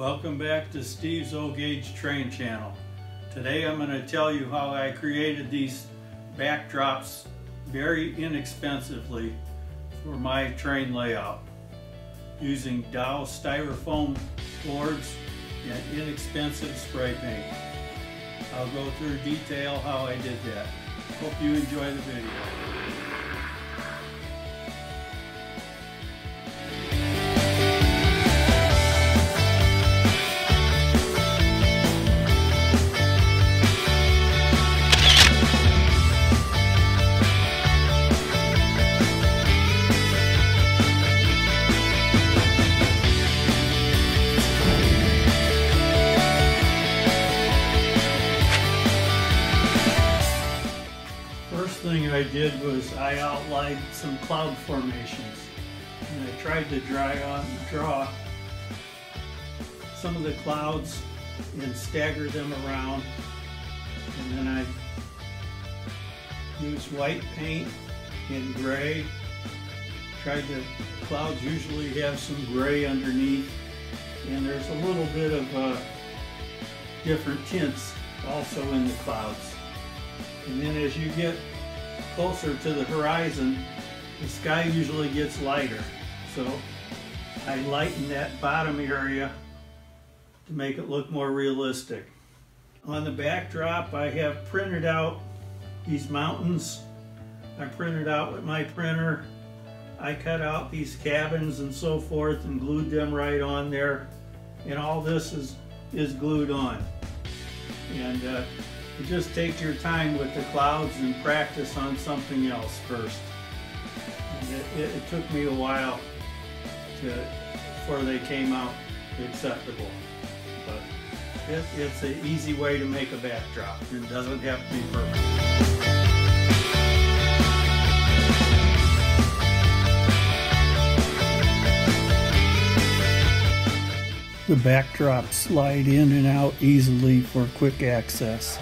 Welcome back to Steve's O-Gauge Train Channel. Today I'm going to tell you how I created these backdrops very inexpensively for my train layout using Dow styrofoam boards and inexpensive spray paint. I'll go through detail how I did that. Hope you enjoy the video. I did was I outlined some cloud formations. And I tried to dry on, draw some of the clouds and stagger them around. And then I used white paint and gray. Tried to, clouds usually have some gray underneath. And there's a little bit of uh, different tints also in the clouds. And then as you get closer to the horizon, the sky usually gets lighter. So I lighten that bottom area to make it look more realistic. On the backdrop, I have printed out these mountains. I printed out with my printer. I cut out these cabins and so forth and glued them right on there. And all this is, is glued on. And uh, just take your time with the clouds and practice on something else first. It, it, it, took me a while to, before they came out acceptable. But it, it's an easy way to make a backdrop. It doesn't have to be perfect. The backdrops slide in and out easily for quick access.